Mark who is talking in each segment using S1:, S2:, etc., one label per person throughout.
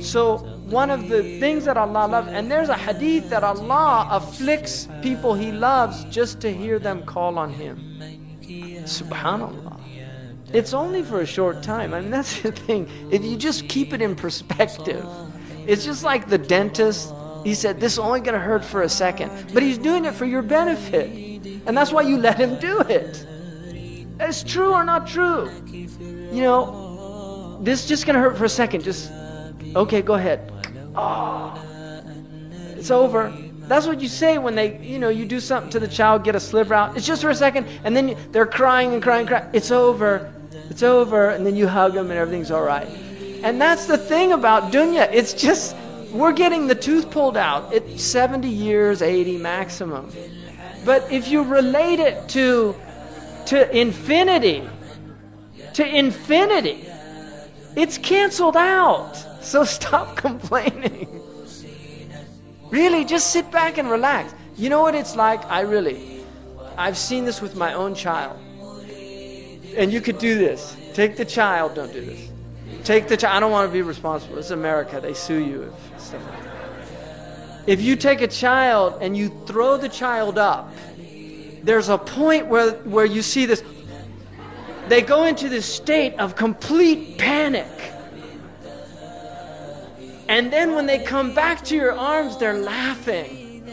S1: So, one of the things that Allah loves, and there's a hadith that Allah afflicts people He loves just to hear them call on Him. Subhanallah. It's only for a short time. I mean, that's the thing. If you just keep it in perspective, it's just like the dentist. He said, This is only going to hurt for a second. But he's doing it for your benefit. And that's why you let him do it. It's true or not true. You know, this is just going to hurt for a second. Just, okay, go ahead. Oh, it's over. That's what you say when they, you know, you do something to the child, get a sliver out. It's just for a second, and then they're crying and crying crying. It's over. It's over. And then you hug them and everything's all right. And that's the thing about dunya. It's just, we're getting the tooth pulled out. It's 70 years, 80 maximum. But if you relate it to, to infinity, to infinity, it's canceled out. So stop complaining. Really, just sit back and relax. You know what it's like? I really, I've seen this with my own child. And you could do this. Take the child, don't do this. Take the child. I don't want to be responsible. It's America. They sue you if stuff like that. If you take a child and you throw the child up, there's a point where, where you see this. They go into this state of complete panic. And then when they come back to your arms, they're laughing.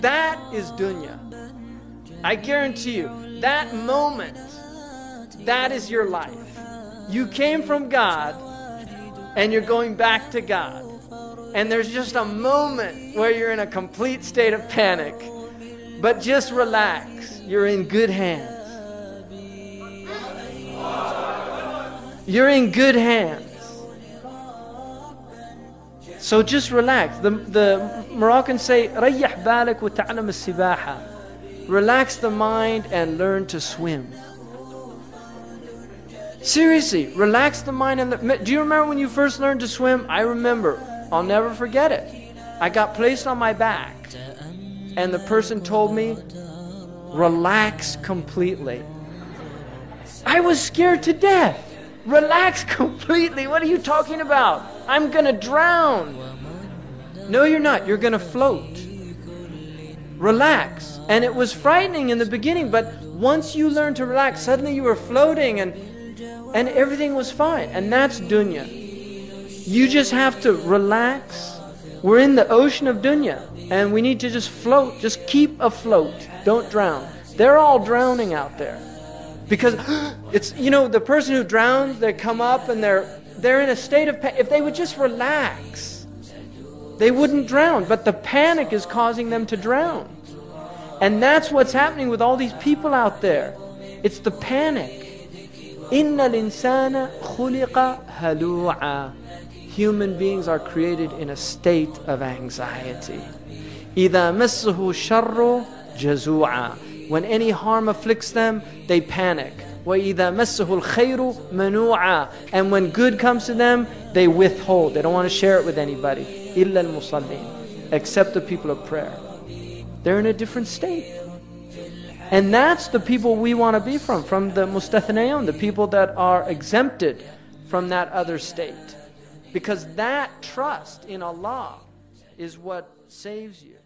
S1: That is dunya. I guarantee you, that moment, that is your life. You came from God and you're going back to God. And there's just a moment where you're in a complete state of panic. But just relax. You're in good hands. You're in good hands. So just relax. The, the Moroccans say, ريح بالك وتعلم السباحة. Relax the mind and learn to swim. Seriously, relax the mind and the, do you remember when you first learned to swim? I remember. I'll never forget it. I got placed on my back and the person told me, relax completely. I was scared to death. Relax completely. What are you talking about? I'm going to drown. No, you're not. You're going to float. Relax. And it was frightening in the beginning, but once you learn to relax, suddenly you were floating and, and everything was fine. And that's dunya. You just have to relax. We're in the ocean of dunya, and we need to just float. Just keep afloat. Don't drown. They're all drowning out there. Because it's, you know, the person who drowns, they come up and they're, they're in a state of pain. If they would just relax, they wouldn't drown. But the panic is causing them to drown. And that's what's happening with all these people out there. It's the panic. إن الإنسان خلق هلوعا Human beings are created in a state of anxiety. إذا مسه الشر جزوعا When any harm afflicts them, they panic. وَإِذَا مَسَّهُ الْخَيْرُ مَنُوعًا And when good comes to them, they withhold. They don't want to share it with anybody. إِلَّا الْمُصَلِّينَ Except the people of prayer. They're in a different state. And that's the people we want to be from, from the mustathnayon, the people that are exempted from that other state. Because that trust in Allah is what saves you.